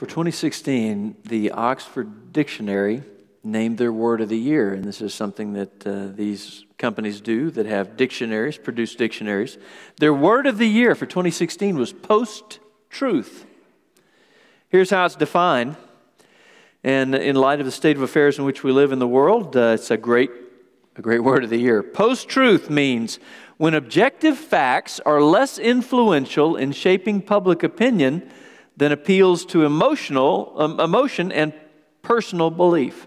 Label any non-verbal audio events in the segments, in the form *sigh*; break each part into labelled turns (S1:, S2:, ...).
S1: For 2016, the Oxford Dictionary named their word of the year, and this is something that uh, these companies do that have dictionaries, produce dictionaries. Their word of the year for 2016 was post truth. Here's how it's defined. And in light of the state of affairs in which we live in the world, uh, it's a great, a great word of the year. Post truth means when objective facts are less influential in shaping public opinion than appeals to emotional, um, emotion and personal belief.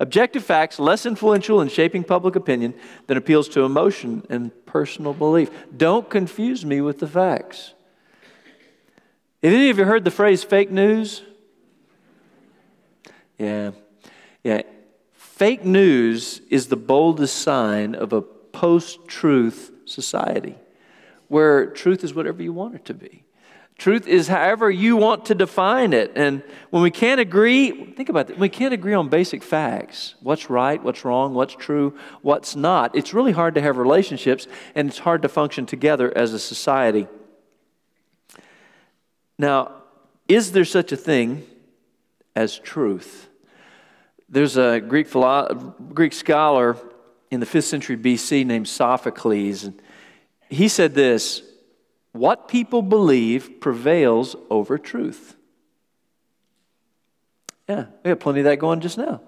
S1: Objective facts less influential in shaping public opinion than appeals to emotion and personal belief. Don't confuse me with the facts. Have any of you heard the phrase fake news? Yeah. Yeah. Fake news is the boldest sign of a post truth society where truth is whatever you want it to be. Truth is however you want to define it. And when we can't agree, think about it, we can't agree on basic facts what's right, what's wrong, what's true, what's not. It's really hard to have relationships and it's hard to function together as a society. Now, is there such a thing as truth? There's a Greek, philo- Greek scholar in the 5th century BC named Sophocles. And he said this What people believe prevails over truth. Yeah, we have plenty of that going just now.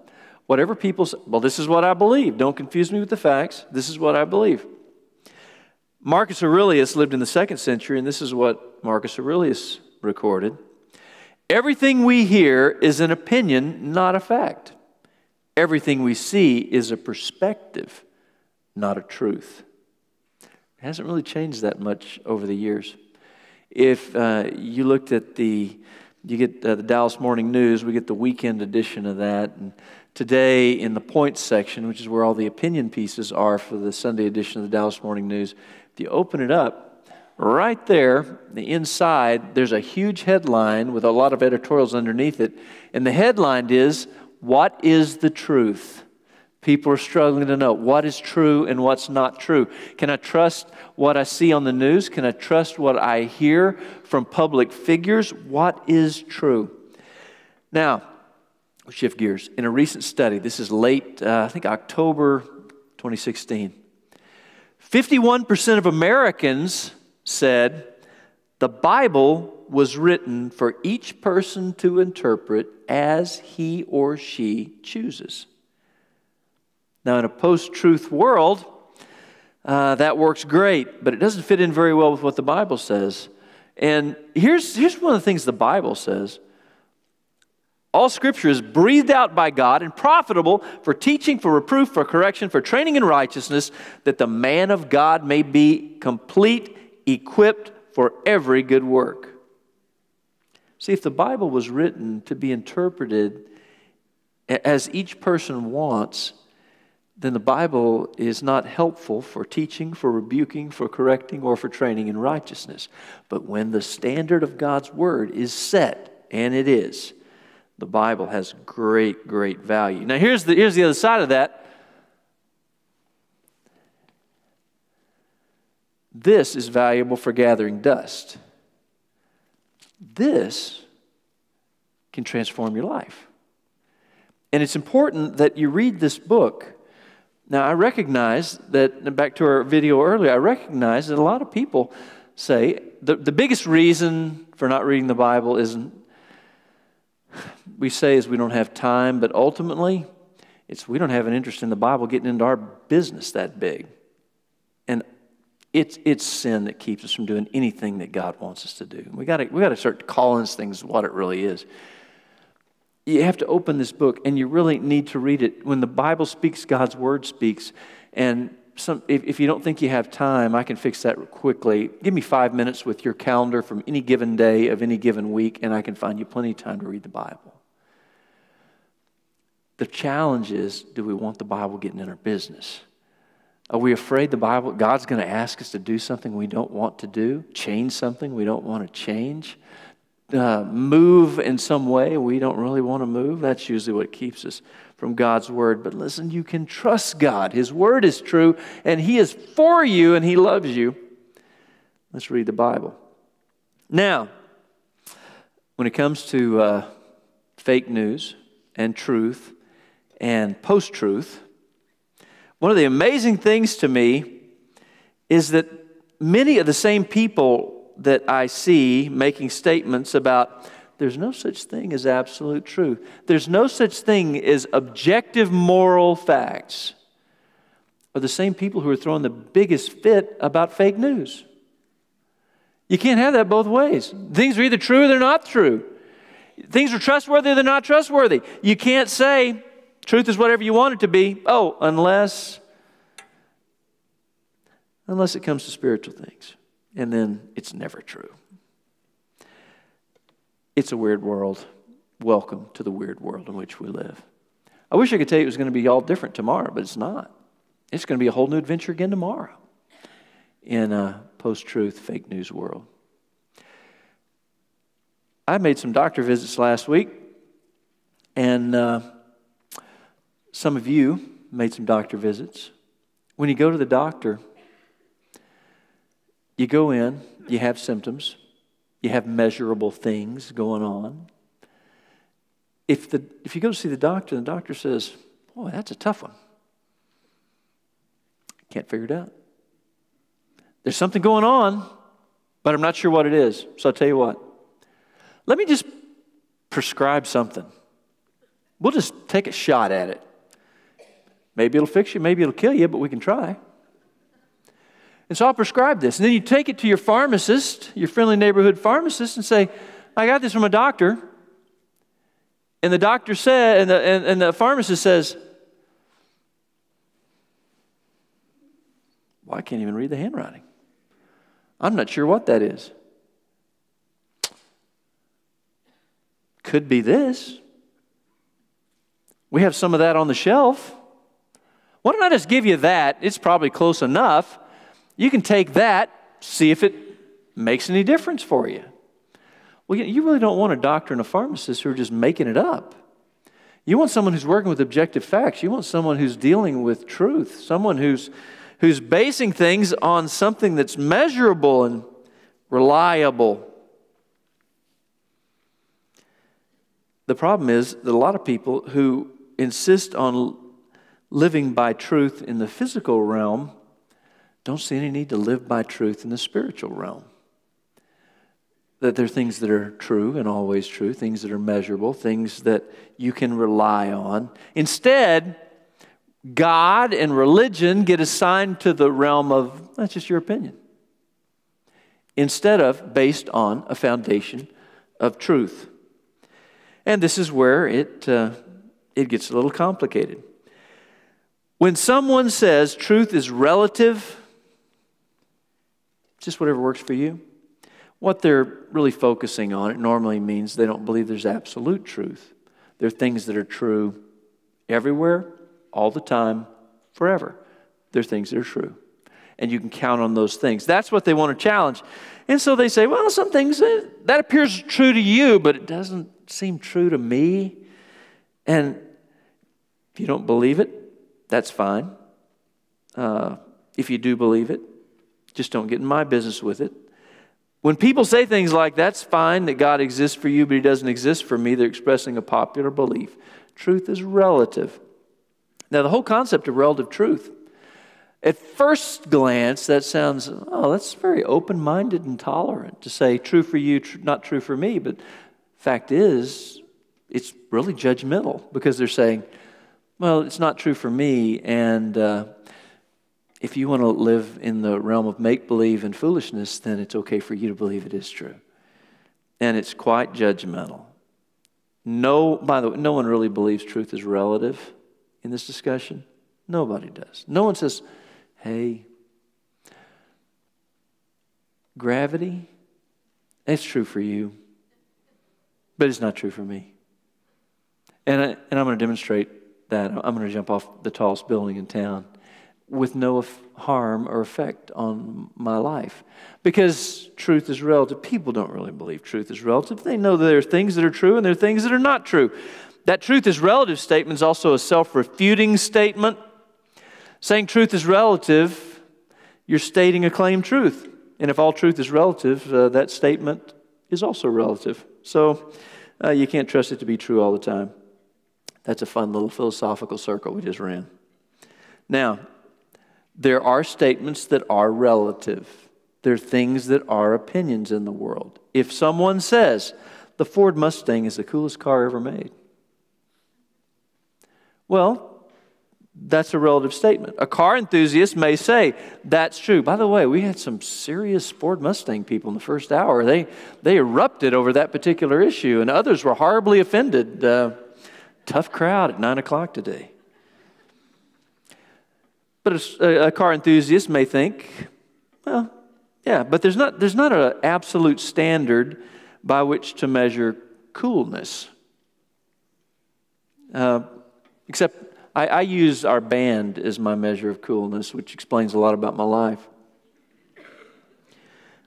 S1: Whatever people say, well, this is what I believe. Don't confuse me with the facts. This is what I believe. Marcus Aurelius lived in the second century, and this is what Marcus Aurelius recorded. Everything we hear is an opinion, not a fact. Everything we see is a perspective, not a truth. It hasn't really changed that much over the years. If uh, you looked at the, you get uh, the Dallas Morning News, we get the weekend edition of that. And today, in the points section, which is where all the opinion pieces are for the Sunday edition of the Dallas Morning News, if you open it up, right there, the inside, there's a huge headline with a lot of editorials underneath it. And the headline is, what is the truth? People are struggling to know what is true and what's not true. Can I trust what I see on the news? Can I trust what I hear from public figures? What is true? Now, shift gears. In a recent study, this is late, uh, I think October 2016, 51% of Americans said the Bible was written for each person to interpret as he or she chooses. Now, in a post truth world, uh, that works great, but it doesn't fit in very well with what the Bible says. And here's, here's one of the things the Bible says all scripture is breathed out by God and profitable for teaching, for reproof, for correction, for training in righteousness, that the man of God may be complete, equipped for every good work. See, if the Bible was written to be interpreted as each person wants, then the Bible is not helpful for teaching, for rebuking, for correcting, or for training in righteousness. But when the standard of God's Word is set, and it is, the Bible has great, great value. Now, here's the, here's the other side of that. This is valuable for gathering dust. This can transform your life. And it's important that you read this book. Now, I recognize that, back to our video earlier, I recognize that a lot of people say the, the biggest reason for not reading the Bible isn't, we say is we don't have time, but ultimately, it's we don't have an interest in the Bible getting into our business that big. And it's, it's sin that keeps us from doing anything that God wants us to do. We got we got to start calling things what it really is. You have to open this book and you really need to read it. When the Bible speaks, God's word speaks. And some, if, if you don't think you have time, I can fix that quickly. Give me five minutes with your calendar from any given day of any given week, and I can find you plenty of time to read the Bible. The challenge is do we want the Bible getting in our business? Are we afraid the Bible, God's going to ask us to do something we don't want to do, change something we don't want to change, uh, move in some way we don't really want to move? That's usually what keeps us from God's Word. But listen, you can trust God. His Word is true, and He is for you, and He loves you. Let's read the Bible. Now, when it comes to uh, fake news and truth and post truth, one of the amazing things to me is that many of the same people that I see making statements about there's no such thing as absolute truth, there's no such thing as objective moral facts, are the same people who are throwing the biggest fit about fake news. You can't have that both ways. Things are either true or they're not true. Things are trustworthy or they're not trustworthy. You can't say truth is whatever you want it to be. Oh, unless unless it comes to spiritual things. And then it's never true. It's a weird world. Welcome to the weird world in which we live. I wish I could tell you it was going to be all different tomorrow, but it's not. It's going to be a whole new adventure again tomorrow in a post truth, fake news world. I made some doctor visits last week, and uh, some of you made some doctor visits. When you go to the doctor, you go in, you have symptoms, you have measurable things going on. If, the, if you go to see the doctor and the doctor says, Boy, that's a tough one, can't figure it out. There's something going on, but I'm not sure what it is. So I'll tell you what. Let me just prescribe something. We'll just take a shot at it. Maybe it'll fix you, maybe it'll kill you, but we can try. And so I'll prescribe this. And then you take it to your pharmacist, your friendly neighborhood pharmacist, and say, I got this from a doctor. And the doctor said, and the, and, and the pharmacist says, Well, I can't even read the handwriting. I'm not sure what that is. Could be this. We have some of that on the shelf. Why don't I just give you that? It's probably close enough. You can take that, see if it makes any difference for you. Well, you really don't want a doctor and a pharmacist who are just making it up. You want someone who's working with objective facts. You want someone who's dealing with truth, someone who's, who's basing things on something that's measurable and reliable. The problem is that a lot of people who insist on living by truth in the physical realm don't see any need to live by truth in the spiritual realm. That there are things that are true and always true, things that are measurable, things that you can rely on. Instead, God and religion get assigned to the realm of that's just your opinion, instead of based on a foundation of truth. And this is where it, uh, it gets a little complicated. When someone says truth is relative, just whatever works for you. What they're really focusing on, it normally means they don't believe there's absolute truth. There are things that are true everywhere, all the time, forever. There are things that are true. And you can count on those things. That's what they want to challenge. And so they say, well, some things, that appears true to you, but it doesn't seem true to me. And if you don't believe it, that's fine. Uh, if you do believe it, just don't get in my business with it. When people say things like, that's fine that God exists for you, but he doesn't exist for me, they're expressing a popular belief. Truth is relative. Now, the whole concept of relative truth, at first glance, that sounds, oh, that's very open minded and tolerant to say true for you, tr- not true for me. But fact is, it's really judgmental because they're saying, well, it's not true for me, and uh, if you want to live in the realm of make believe and foolishness, then it's okay for you to believe it is true. And it's quite judgmental. No, by the way, no one really believes truth is relative in this discussion. Nobody does. No one says, hey, gravity, it's true for you, but it's not true for me. And, I, and I'm going to demonstrate that. I'm going to jump off the tallest building in town with no harm or effect on my life. Because truth is relative. People don't really believe truth is relative. They know there are things that are true and there are things that are not true. That truth is relative statement is also a self refuting statement. Saying truth is relative, you're stating a claim truth. And if all truth is relative, uh, that statement is also relative. So uh, you can't trust it to be true all the time. That's a fun little philosophical circle we just ran. Now, there are statements that are relative. There are things that are opinions in the world. If someone says, the Ford Mustang is the coolest car ever made, well, that's a relative statement. A car enthusiast may say, that's true. By the way, we had some serious Ford Mustang people in the first hour. They, they erupted over that particular issue, and others were horribly offended. Uh, tough crowd at 9 o'clock today. But a, a car enthusiast may think, well, yeah, but there's not, there's not an absolute standard by which to measure coolness. Uh, except I, I use our band as my measure of coolness, which explains a lot about my life.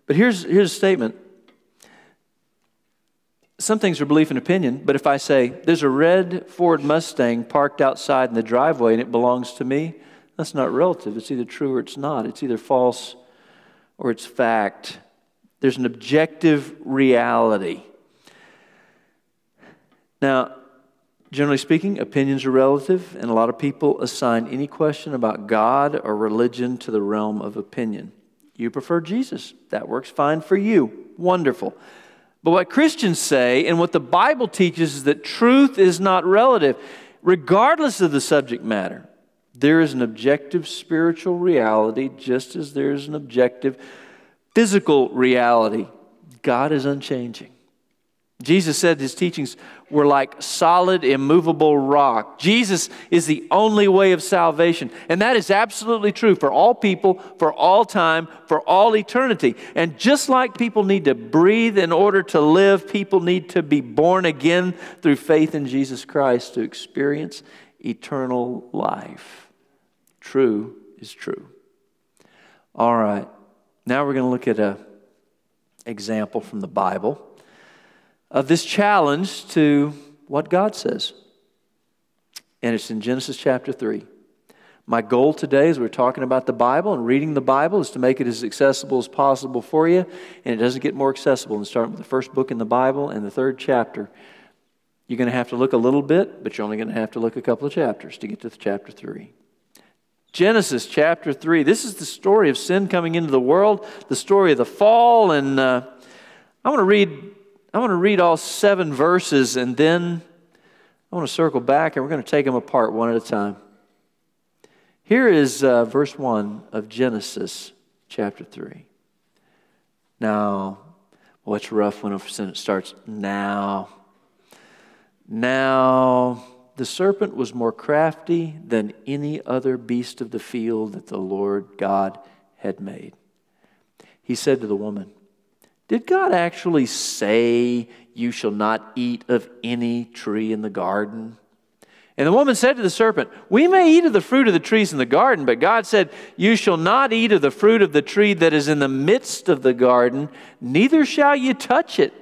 S1: But here's, here's a statement. Some things are belief and opinion, but if I say, there's a red Ford Mustang parked outside in the driveway and it belongs to me, that's not relative. It's either true or it's not. It's either false or it's fact. There's an objective reality. Now, generally speaking, opinions are relative, and a lot of people assign any question about God or religion to the realm of opinion. You prefer Jesus. That works fine for you. Wonderful. But what Christians say and what the Bible teaches is that truth is not relative, regardless of the subject matter. There is an objective spiritual reality just as there is an objective physical reality. God is unchanging. Jesus said his teachings were like solid, immovable rock. Jesus is the only way of salvation. And that is absolutely true for all people, for all time, for all eternity. And just like people need to breathe in order to live, people need to be born again through faith in Jesus Christ to experience eternal life. True is true. All right. Now we're going to look at an example from the Bible of this challenge to what God says. And it's in Genesis chapter 3. My goal today, as we're talking about the Bible and reading the Bible, is to make it as accessible as possible for you. And it doesn't get more accessible than starting with the first book in the Bible and the third chapter. You're going to have to look a little bit, but you're only going to have to look a couple of chapters to get to chapter 3. Genesis chapter 3. This is the story of sin coming into the world, the story of the fall. And uh, I want to read I want to read all seven verses and then I want to circle back and we're going to take them apart one at a time. Here is uh, verse 1 of Genesis chapter 3. Now, well, rough when a sentence starts now. Now, the serpent was more crafty than any other beast of the field that the Lord God had made. He said to the woman, did God actually say, You shall not eat of any tree in the garden? And the woman said to the serpent, We may eat of the fruit of the trees in the garden, but God said, You shall not eat of the fruit of the tree that is in the midst of the garden, neither shall you touch it,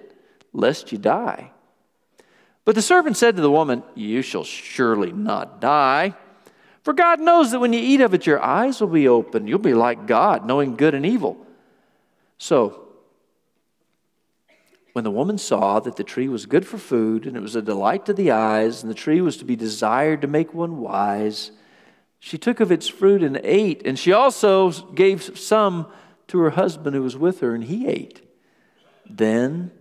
S1: lest you die. But the serpent said to the woman, You shall surely not die. For God knows that when you eat of it, your eyes will be opened. You'll be like God, knowing good and evil. So, when the woman saw that the tree was good for food, and it was a delight to the eyes, and the tree was to be desired to make one wise, she took of its fruit and ate, and she also gave some to her husband who was with her, and he ate. Then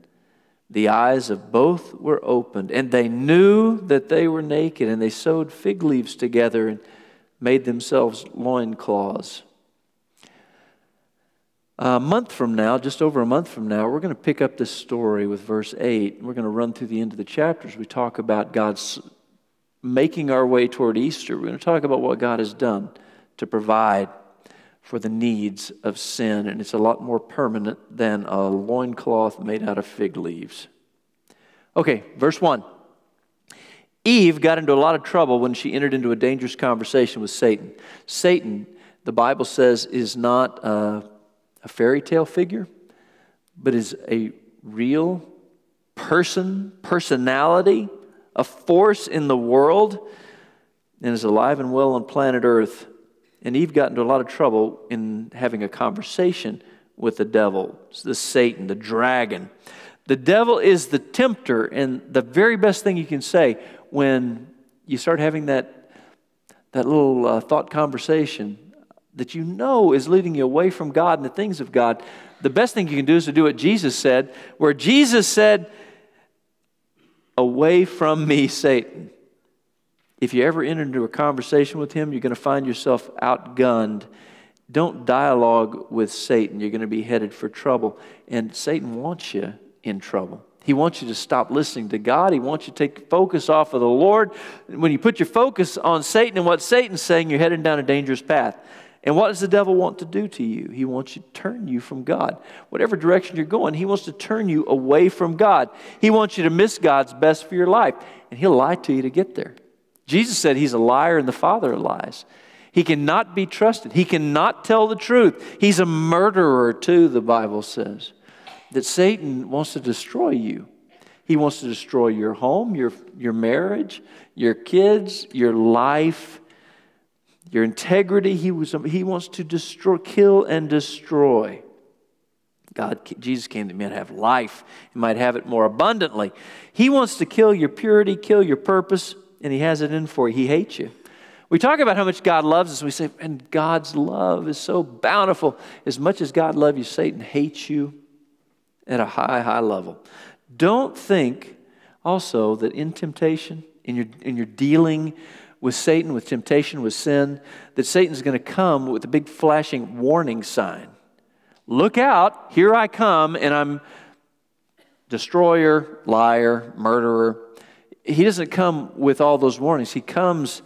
S1: the eyes of both were opened, and they knew that they were naked, and they sewed fig leaves together and made themselves loincloths. A month from now, just over a month from now, we're going to pick up this story with verse 8. We're going to run through the end of the chapters. We talk about God's making our way toward Easter. We're going to talk about what God has done to provide for the needs of sin, and it's a lot more permanent than a loincloth made out of fig leaves. Okay, verse 1. Eve got into a lot of trouble when she entered into a dangerous conversation with Satan. Satan, the Bible says, is not. Uh, a fairy tale figure, but is a real person, personality, a force in the world, and is alive and well on planet Earth. And Eve got into a lot of trouble in having a conversation with the devil, the Satan, the dragon. The devil is the tempter, and the very best thing you can say when you start having that, that little uh, thought conversation that you know is leading you away from God and the things of God, the best thing you can do is to do what Jesus said, where Jesus said, Away from me, Satan. If you ever enter into a conversation with him, you're going to find yourself outgunned. Don't dialogue with Satan. You're going to be headed for trouble. And Satan wants you in trouble. He wants you to stop listening to God. He wants you to take focus off of the Lord. When you put your focus on Satan and what Satan's saying, you're heading down a dangerous path. And what does the devil want to do to you? He wants to turn you from God. Whatever direction you're going, he wants to turn you away from God. He wants you to miss God's best for your life. And he'll lie to you to get there. Jesus said he's a liar and the father of lies. He cannot be trusted. He cannot tell the truth. He's a murderer, too, the Bible says that Satan wants to destroy you. He wants to destroy your home, your, your marriage, your kids, your life, your integrity. He, was, he wants to destroy, kill and destroy. God, Jesus came that might have life. You might have it more abundantly. He wants to kill your purity, kill your purpose, and He has it in for you. He hates you. We talk about how much God loves us. We say, and God's love is so bountiful. As much as God loves you, Satan hates you at a high, high level. Don't think also that in temptation, in your, in your dealing with Satan, with temptation, with sin, that Satan's going to come with a big flashing warning sign. Look out, here I come, and I'm destroyer, liar, murderer. He doesn't come with all those warnings. He comes,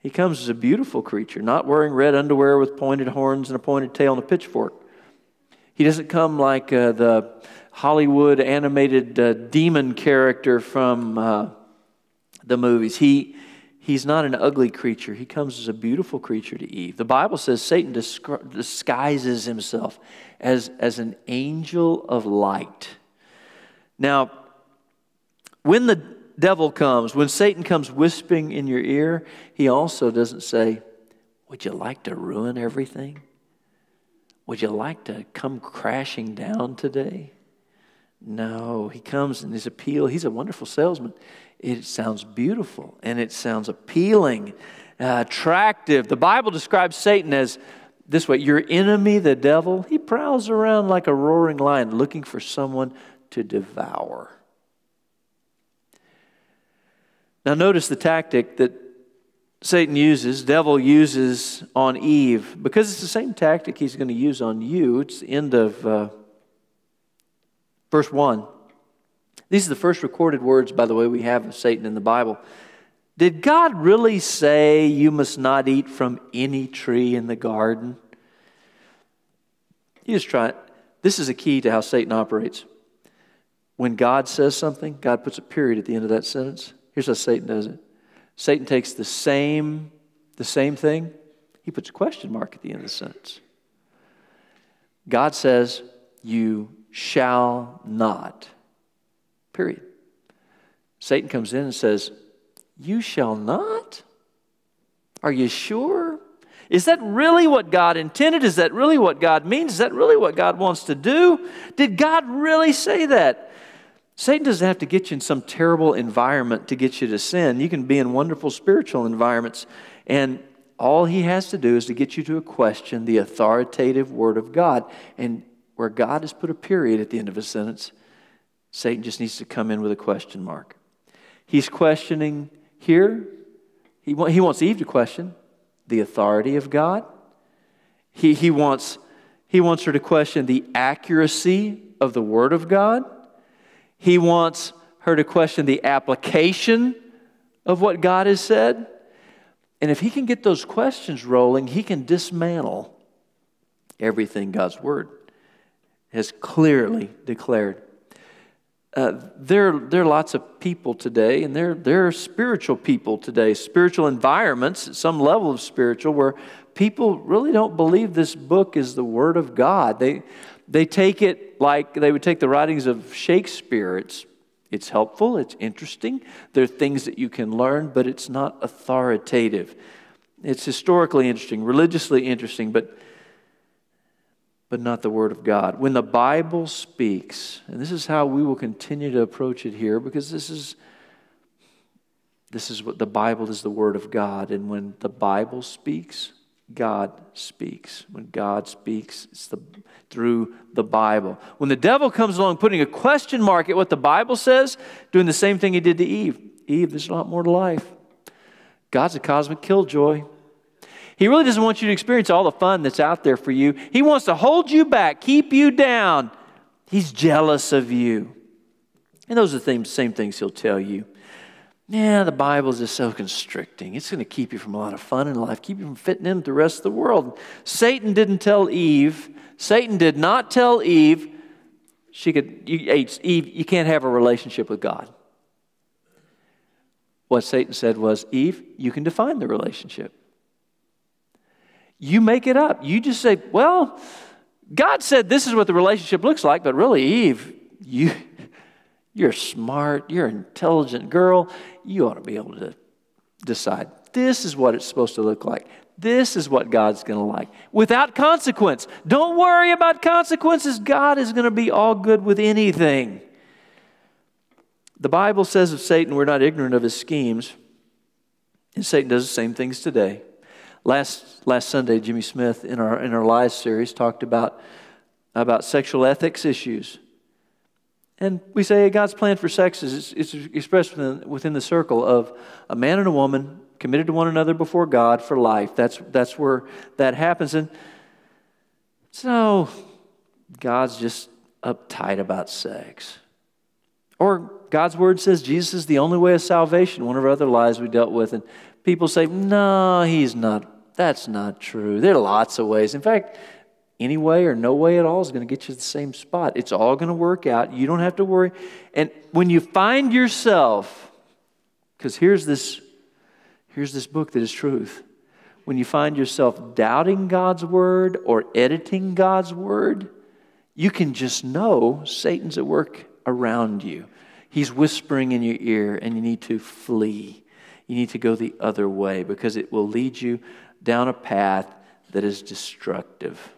S1: he comes as a beautiful creature, not wearing red underwear with pointed horns and a pointed tail and a pitchfork. He doesn't come like uh, the Hollywood animated uh, demon character from uh, the movies. He, he's not an ugly creature. He comes as a beautiful creature to Eve. The Bible says Satan disguises himself as, as an angel of light. Now, when the devil comes, when Satan comes whispering in your ear, he also doesn't say, Would you like to ruin everything? Would you like to come crashing down today? No, he comes in his appeal. He's a wonderful salesman. It sounds beautiful and it sounds appealing, uh, attractive. The Bible describes Satan as this way your enemy, the devil, he prowls around like a roaring lion looking for someone to devour. Now, notice the tactic that Satan uses, devil uses on Eve, because it's the same tactic he's going to use on you. It's the end of uh, verse 1. These are the first recorded words, by the way, we have of Satan in the Bible. Did God really say you must not eat from any tree in the garden? You just try it. This is a key to how Satan operates. When God says something, God puts a period at the end of that sentence. Here's how Satan does it Satan takes the same, the same thing, he puts a question mark at the end of the sentence. God says, You shall not. Period. Satan comes in and says, You shall not? Are you sure? Is that really what God intended? Is that really what God means? Is that really what God wants to do? Did God really say that? Satan doesn't have to get you in some terrible environment to get you to sin. You can be in wonderful spiritual environments, and all he has to do is to get you to question the authoritative Word of God. And where God has put a period at the end of a sentence, Satan just needs to come in with a question mark. He's questioning here, he, he wants Eve to question the authority of God. He, he, wants, he wants her to question the accuracy of the Word of God. He wants her to question the application of what God has said. And if he can get those questions rolling, he can dismantle everything God's Word has clearly declared. Uh, there, there are lots of people today, and there, there are spiritual people today, spiritual environments at some level of spiritual, where people really don't believe this book is the Word of God. They, they take it like they would take the writings of Shakespeare. It's, it's helpful, it's interesting, there are things that you can learn, but it's not authoritative. It's historically interesting, religiously interesting, but, but not the Word of God. When the Bible speaks, and this is how we will continue to approach it here, because this is. This is what the Bible is the Word of God. And when the Bible speaks, God speaks. When God speaks, it's the, through the Bible. When the devil comes along putting a question mark at what the Bible says, doing the same thing he did to Eve Eve, there's a lot more to life. God's a cosmic killjoy. He really doesn't want you to experience all the fun that's out there for you. He wants to hold you back, keep you down. He's jealous of you. And those are the same things he'll tell you. Yeah, the Bible is just so constricting. It's going to keep you from a lot of fun in life, keep you from fitting in with the rest of the world. Satan didn't tell Eve, Satan did not tell Eve, she could, you, Eve, you can't have a relationship with God. What Satan said was, Eve, you can define the relationship. You make it up. You just say, well, God said this is what the relationship looks like, but really, Eve, you, you're smart, you're an intelligent girl. You ought to be able to decide this is what it's supposed to look like. This is what God's going to like without consequence. Don't worry about consequences. God is going to be all good with anything. The Bible says of Satan, we're not ignorant of his schemes. And Satan does the same things today. Last, last Sunday, Jimmy Smith in our, in our Lies series talked about, about sexual ethics issues. And we say God's plan for sex is it's expressed within, within the circle of a man and a woman committed to one another before God for life. That's, that's where that happens. And so God's just uptight about sex. Or God's word says Jesus is the only way of salvation, one of our other lies we dealt with. And people say, no, he's not that's not true. There are lots of ways. In fact, any way or no way at all is going to get you to the same spot. It's all going to work out. You don't have to worry. And when you find yourself, because here's this, here's this book that is truth. When you find yourself doubting God's word or editing God's word, you can just know Satan's at work around you. He's whispering in your ear, and you need to flee. You need to go the other way because it will lead you down a path that is destructive.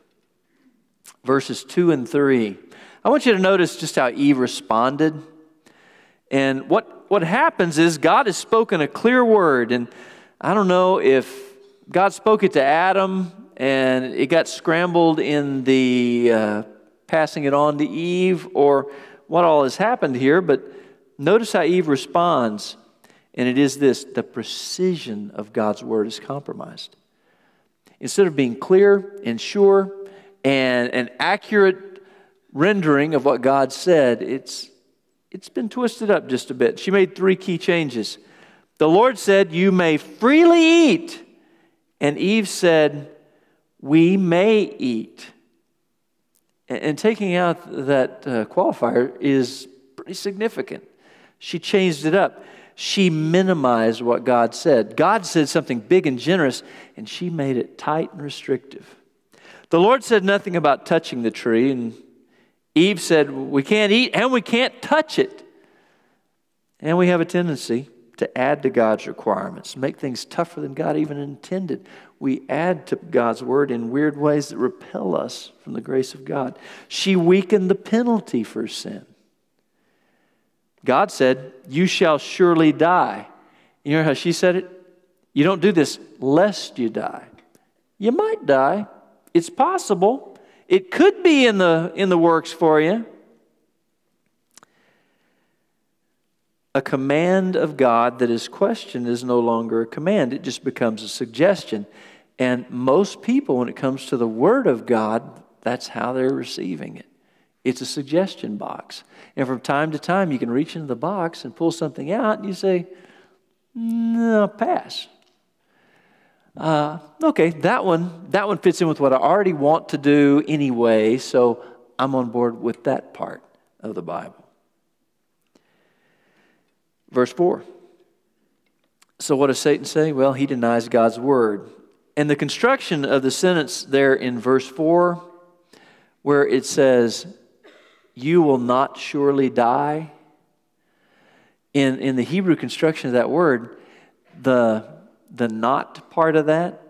S1: Verses 2 and 3. I want you to notice just how Eve responded. And what, what happens is God has spoken a clear word. And I don't know if God spoke it to Adam and it got scrambled in the uh, passing it on to Eve or what all has happened here, but notice how Eve responds. And it is this the precision of God's word is compromised instead of being clear and sure and an accurate rendering of what God said, it's, it's been twisted up just a bit. She made three key changes. The Lord said, You may freely eat. And Eve said, We may eat. And taking out that uh, qualifier is pretty significant. She changed it up she minimized what God said. God said something big and generous, and she made it tight and restrictive. The Lord said nothing about touching the tree, and Eve said, We can't eat and we can't touch it. And we have a tendency to add to God's requirements, make things tougher than God even intended. We add to God's word in weird ways that repel us from the grace of God. She weakened the penalty for sin. God said, You shall surely die. You know how she said it? You don't do this lest you die. You might die. It's possible. It could be in the, in the works for you. A command of God that is questioned is no longer a command, it just becomes a suggestion. And most people, when it comes to the Word of God, that's how they're receiving it. It's a suggestion box. And from time to time, you can reach into the box and pull something out, and you say, no, pass. Uh, okay, that one, that one fits in with what I already want to do anyway, so I'm on board with that part of the Bible. Verse 4. So, what does Satan say? Well, he denies God's word. And the construction of the sentence there in verse 4, where it says, you will not surely die. In, in the Hebrew construction of that word, the, the not part of that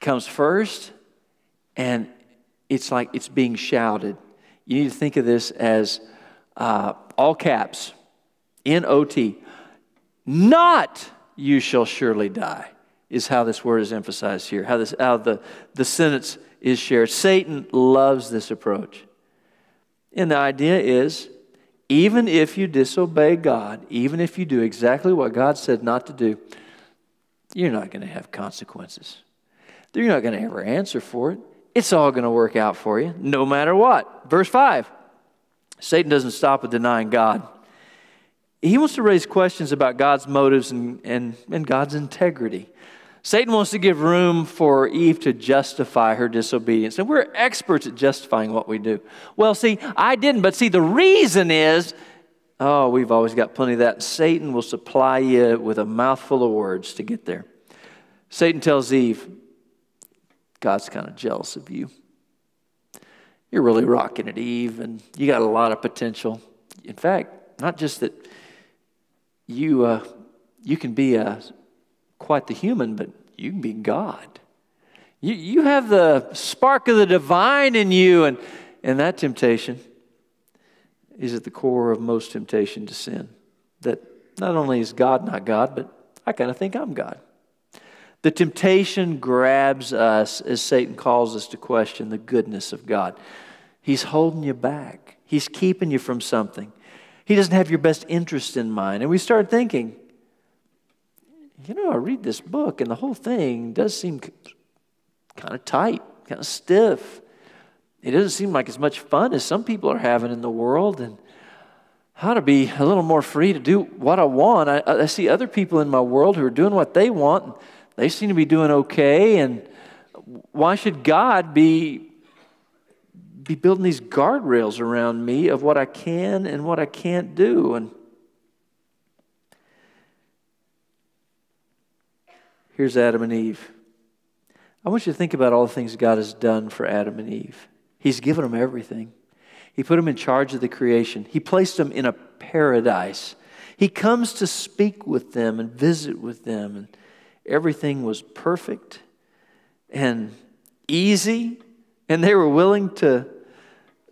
S1: comes first, and it's like it's being shouted. You need to think of this as uh, all caps, N O T. Not you shall surely die, is how this word is emphasized here, how, this, how the, the sentence is shared. Satan loves this approach. And the idea is even if you disobey God, even if you do exactly what God said not to do, you're not going to have consequences. You're not going to ever answer for it. It's all going to work out for you, no matter what. Verse 5 Satan doesn't stop with denying God. He wants to raise questions about God's motives and, and, and God's integrity. Satan wants to give room for Eve to justify her disobedience. And we're experts at justifying what we do. Well, see, I didn't, but see, the reason is oh, we've always got plenty of that. Satan will supply you with a mouthful of words to get there. Satan tells Eve, God's kind of jealous of you. You're really rocking it, Eve, and you got a lot of potential. In fact, not just that you, uh, you can be a, quite the human, but you can be God. You, you have the spark of the divine in you, and, and that temptation is at the core of most temptation to sin. That not only is God not God, but I kind of think I'm God. The temptation grabs us as Satan calls us to question the goodness of God. He's holding you back, He's keeping you from something. He doesn't have your best interest in mind. And we start thinking, you know, I read this book and the whole thing does seem kind of tight, kind of stiff. It doesn't seem like as much fun as some people are having in the world. And how to be a little more free to do what I want. I, I see other people in my world who are doing what they want. And they seem to be doing okay. And why should God be be building these guardrails around me of what I can and what I can't do. And here's Adam and Eve. I want you to think about all the things God has done for Adam and Eve. He's given them everything. He put them in charge of the creation. He placed them in a paradise. He comes to speak with them and visit with them. And everything was perfect and easy. And they were willing to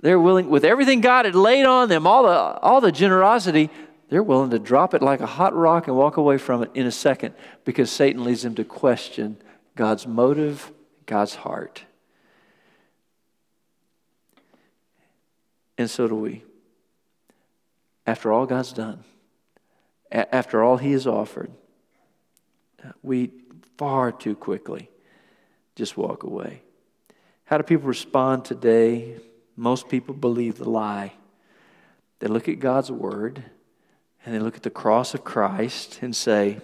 S1: they're willing, with everything God had laid on them, all the, all the generosity, they're willing to drop it like a hot rock and walk away from it in a second because Satan leads them to question God's motive, God's heart. And so do we. After all God's done, after all He has offered, we far too quickly just walk away. How do people respond today most people believe the lie. They look at God's word and they look at the cross of Christ and say,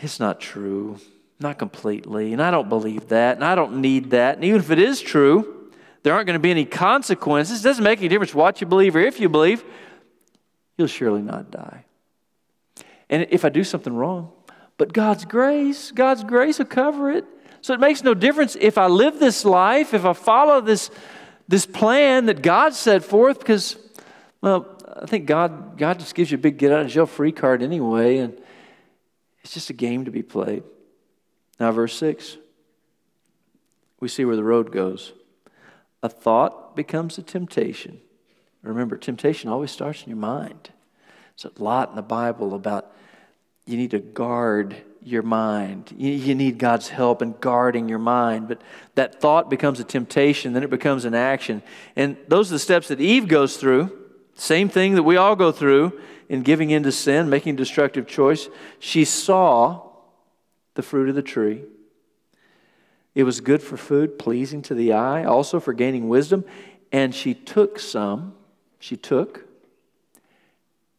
S1: It's not true, not completely, and I don't believe that, and I don't need that. And even if it is true, there aren't going to be any consequences. It doesn't make any difference what you believe or if you believe, you'll surely not die. And if I do something wrong, but God's grace, God's grace will cover it. So it makes no difference if I live this life, if I follow this, this plan that God set forth, because, well, I think God, God just gives you a big get out of jail free card anyway, and it's just a game to be played. Now, verse 6, we see where the road goes. A thought becomes a temptation. Remember, temptation always starts in your mind. There's a lot in the Bible about you need to guard your mind. You, you, need God's help in guarding your mind. But that thought becomes a temptation, then it becomes an action. And those are the steps that Eve goes through. Same thing that we all go through in giving in to sin, making destructive choice. She saw the fruit of the tree. It was good for food, pleasing to the eye, also for gaining wisdom. And she took some, she took,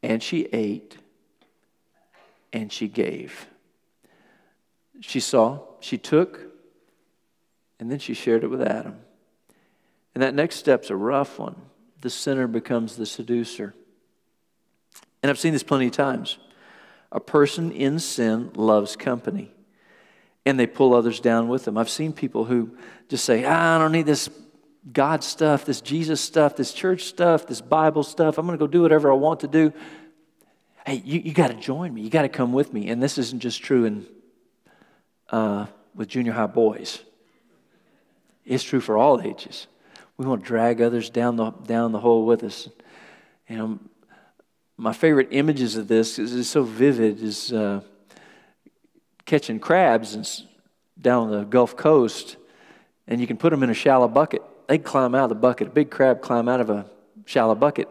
S1: and she ate, and she gave. She saw, she took, and then she shared it with Adam. And that next step's a rough one. The sinner becomes the seducer. And I've seen this plenty of times. A person in sin loves company, and they pull others down with them. I've seen people who just say, ah, I don't need this God stuff, this Jesus stuff, this church stuff, this Bible stuff. I'm going to go do whatever I want to do. Hey, you, you got to join me. You got to come with me. And this isn't just true in uh, with junior high boys. It's true for all ages. We want to drag others down the, down the hole with us. You know, my favorite images of this is, so vivid is uh, catching crabs and, down the Gulf Coast, and you can put them in a shallow bucket. They climb out of the bucket. A big crab climb out of a shallow bucket.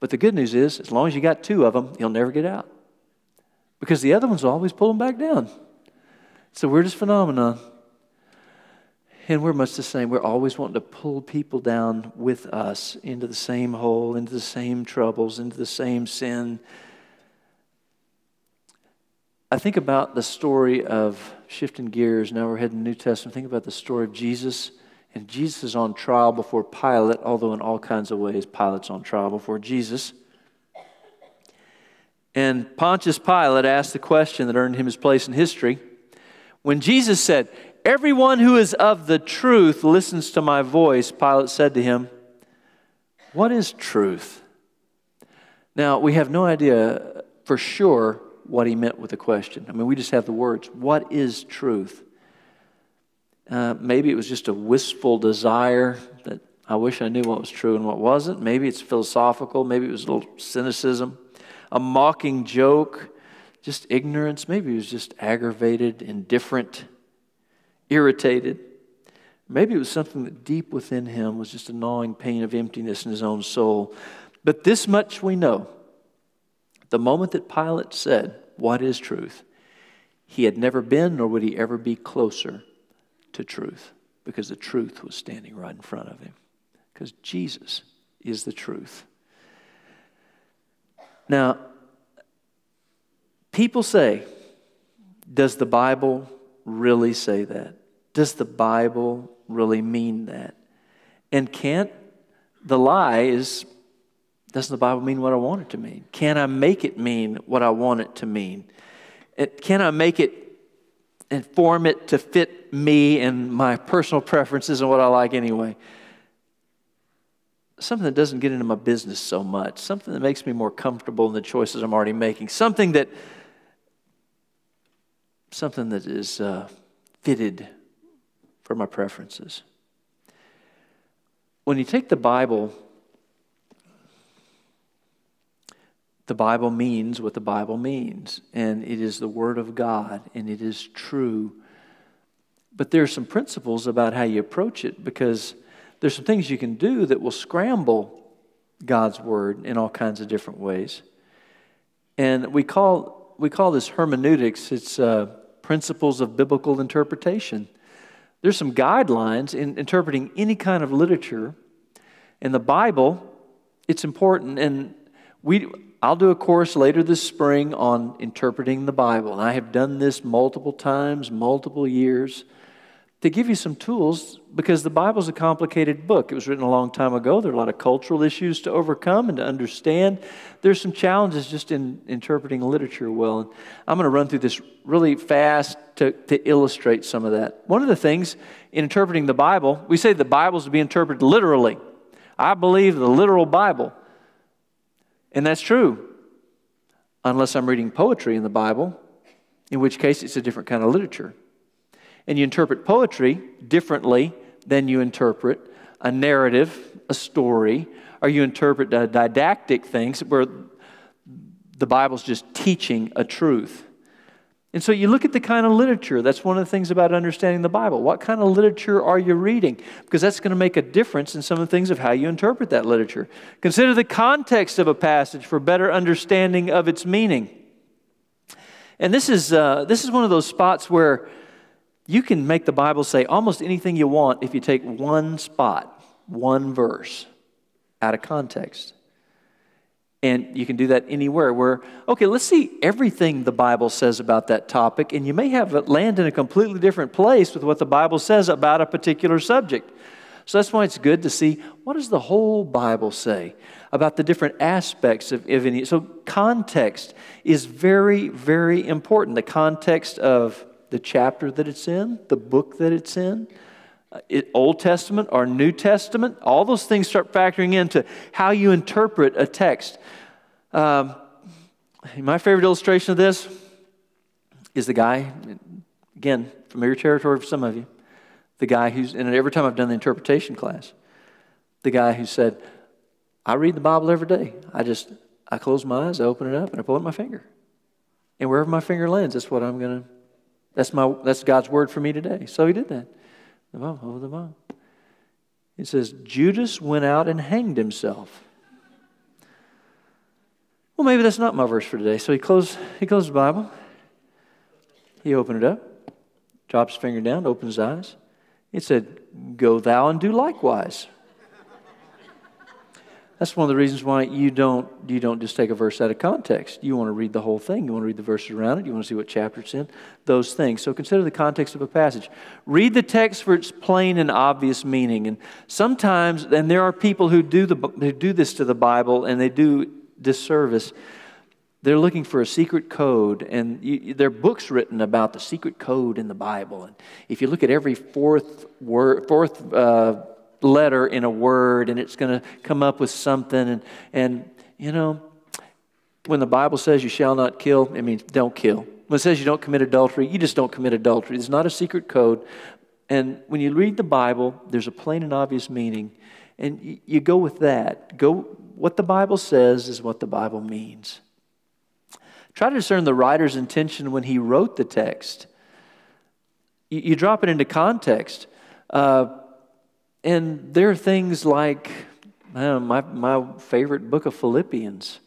S1: But the good news is, as long as you got two of them, he'll never get out. Because the other ones will always pull them back down. It's the weirdest phenomenon. And we're much the same. We're always wanting to pull people down with us into the same hole, into the same troubles, into the same sin. I think about the story of shifting gears. Now we're heading to New Testament. Think about the story of Jesus. And Jesus is on trial before Pilate, although in all kinds of ways, Pilate's on trial before Jesus. And Pontius Pilate asked the question that earned him his place in history. When Jesus said, Everyone who is of the truth listens to my voice, Pilate said to him, What is truth? Now, we have no idea for sure what he meant with the question. I mean, we just have the words, What is truth? Uh, maybe it was just a wistful desire that I wish I knew what was true and what wasn't. Maybe it's philosophical. Maybe it was a little cynicism, a mocking joke, just ignorance. Maybe it was just aggravated, indifferent irritated. Maybe it was something that deep within him was just a gnawing pain of emptiness in his own soul. But this much we know. The moment that Pilate said, What is truth? he had never been, nor would he ever be closer to truth because the truth was standing right in front of him. Because Jesus is the truth. Now, people say, Does the Bible really say that? Does the Bible really mean that? And can't the lie is doesn't the Bible mean what I want it to mean? Can I make it mean what I want it to mean? It, can I make it and form it to fit me and my personal preferences and what I like anyway? Something that doesn't get into my business so much, something that makes me more comfortable in the choices I'm already making, something that something that is uh, fitted for my preferences. When you take the Bible, the Bible means what the Bible means, and it is the Word of God, and it is true. But there are some principles about how you approach it because there's some things you can do that will scramble God's Word in all kinds of different ways. And we call, we call this hermeneutics. It's uh, principles of biblical interpretation. There's some guidelines in interpreting any kind of literature. In the Bible, it's important, and we, I'll do a course later this spring on interpreting the Bible. And I have done this multiple times, multiple years to give you some tools because the Bible is a complicated book. It was written a long time ago. There are a lot of cultural issues to overcome and to understand. There's some challenges just in interpreting literature well. And I'm going to run through this really fast to, to illustrate some of that. One of the things in interpreting the Bible, we say the Bible is to be interpreted literally. I believe the literal Bible. And that's true, unless I'm reading poetry in the Bible, in which case it's a different kind of literature and you interpret poetry differently than you interpret a narrative, a story, or you interpret didactic things where the Bible's just teaching a truth. And so you look at the kind of literature. That's one of the things about understanding the Bible. What kind of literature are you reading? Because that's going to make a difference in some of the things of how you interpret that literature. Consider the context of a passage for better understanding of its meaning. And this is, uh, this is one of those spots where you can make the Bible say almost anything you want if you take one spot, one verse out of context. And you can do that anywhere where, okay, let's see everything the Bible says about that topic, and you may have it land in a completely different place with what the Bible says about a particular subject. So that's why it's good to see what does the whole Bible say about the different aspects of, of any. So context is very, very important. The context of the chapter that it's in, the book that it's in, uh, it, Old Testament or New Testament, all those things start factoring into how you interpret a text. Um, my favorite illustration of this is the guy, again, familiar territory for some of you, The guy who's, and every time I've done the interpretation class, the guy who said, I read the Bible every day. I just, I close my eyes, I open it up, and I point my finger. And wherever my finger lands, that's what I'm going to, that's, my, that's God's word for me today. So he did that. The oh, the. It says, Judas went out and hanged himself. Well, maybe that's not my verse for today. So he closed, he closed the Bible. He opened it up, dropped his finger down, opened his eyes. It said, Go thou and do likewise. That's one of the reasons why you don't, you don't just take a verse out of context. You want to read the whole thing. You want to read the verses around it. You want to see what chapter it's in. Those things. So consider the context of a passage. Read the text for its plain and obvious meaning. And sometimes, and there are people who do, the, who do this to the Bible and they do disservice. They're looking for a secret code, and you, there are books written about the secret code in the Bible. And if you look at every fourth word, fourth uh, letter in a word and it's going to come up with something. And, and, you know, when the Bible says you shall not kill, it means don't kill. When it says you don't commit adultery, you just don't commit adultery. It's not a secret code. And when you read the Bible, there's a plain and obvious meaning. And you, go with that. Go, what the Bible says is what the Bible means. Try to discern the writer's intention when he wrote the text. You, you drop it into context. Uh, and there are things like my, my favorite book of Philippians,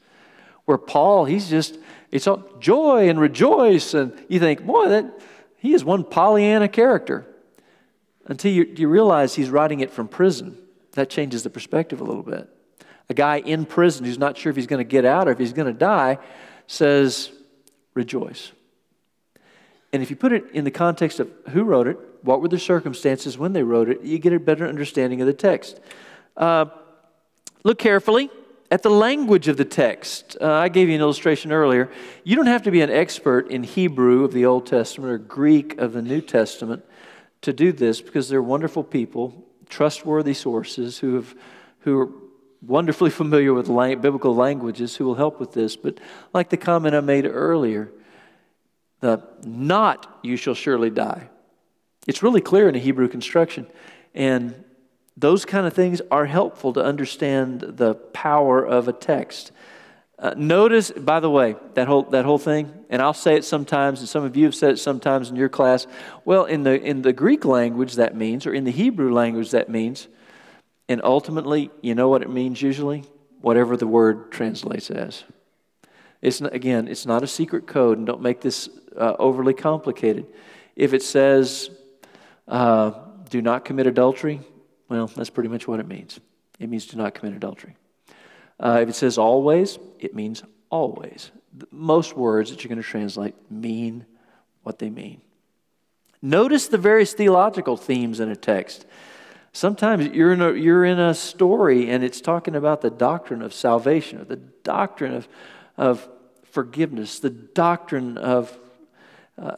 S1: where Paul, he's just, it's all joy and rejoice. And you think, boy, that, he is one Pollyanna character. Until you, you realize he's writing it from prison. That changes the perspective a little bit. A guy in prison who's not sure if he's going to get out or if he's going to die says, rejoice. And if you put it in the context of who wrote it, what were the circumstances when they wrote it, you get a better understanding of the text. Uh, look carefully at the language of the text. Uh, I gave you an illustration earlier. You don't have to be an expert in Hebrew of the Old Testament or Greek of the New Testament to do this because they're wonderful people, trustworthy sources who, have, who are wonderfully *laughs* familiar with biblical languages who will help with this. But like the comment I made earlier, the not you shall surely die it's really clear in a Hebrew construction. And those kind of things are helpful to understand the power of a text. Uh, notice, by the way, that whole, that whole thing, and I'll say it sometimes, and some of you have said it sometimes in your class. Well, in the, in the Greek language, that means, or in the Hebrew language, that means, and ultimately, you know what it means usually? Whatever the word translates as. It's not, again, it's not a secret code, and don't make this uh, overly complicated. If it says uh, do not commit adultery, well, that's pretty much what it means. It means do not commit adultery. Uh, if it says always, it means always. Most words that you're going to translate mean what they mean. Notice the various theological themes in a text. Sometimes you're in a, you're in a story and it's talking about the doctrine of salvation, or the doctrine of, of forgiveness, the doctrine of. Uh,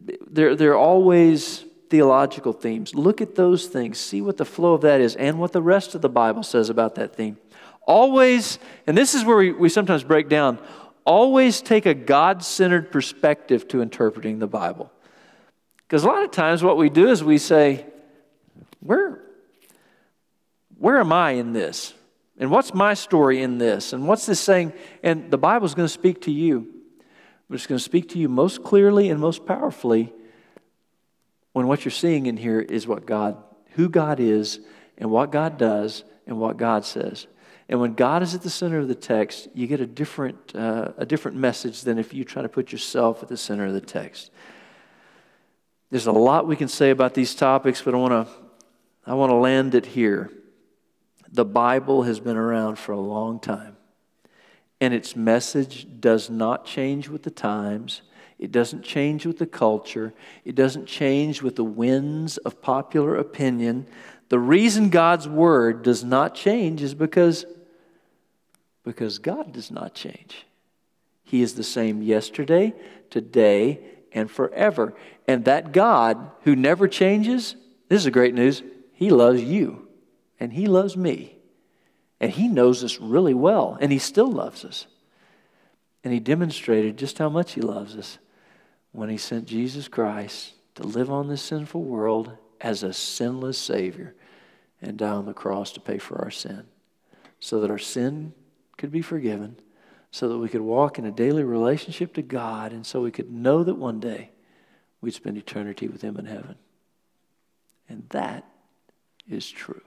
S1: they're, they're always theological themes. Look at those things, see what the flow of that is, and what the rest of the Bible says about that theme. Always, and this is where we, we sometimes break down, always take a God centered perspective to interpreting the Bible. Because a lot of times what we do is we say, where, where am I in this? And what's my story in this? And what's this saying? And the Bible's going to speak to you. But it's going to speak to you most clearly and most powerfully when what you're seeing in here is what God, who God is, and what God does, and what God says. And when God is at the center of the text, you get a different, uh, a different message than if you try to put yourself at the center of the text. There's a lot we can say about these topics, but I want to I want to land it here. The Bible has been around for a long time, and its message does not change with the times. It doesn't change with the culture. It doesn't change with the winds of popular opinion. The reason God's word does not change is because, because God does not change. He is the same yesterday, today, and forever. And that God who never changes, this is great news, He loves you and He loves me. And He knows us really well, and He still loves us. And He demonstrated just how much He loves us when he sent Jesus Christ to live on this sinful world as a sinless Savior and die on the cross to pay for our sin so that our sin could be forgiven, so that we could walk in a daily relationship to God, and so we could know that one day we'd spend eternity with Him in heaven. And that is true.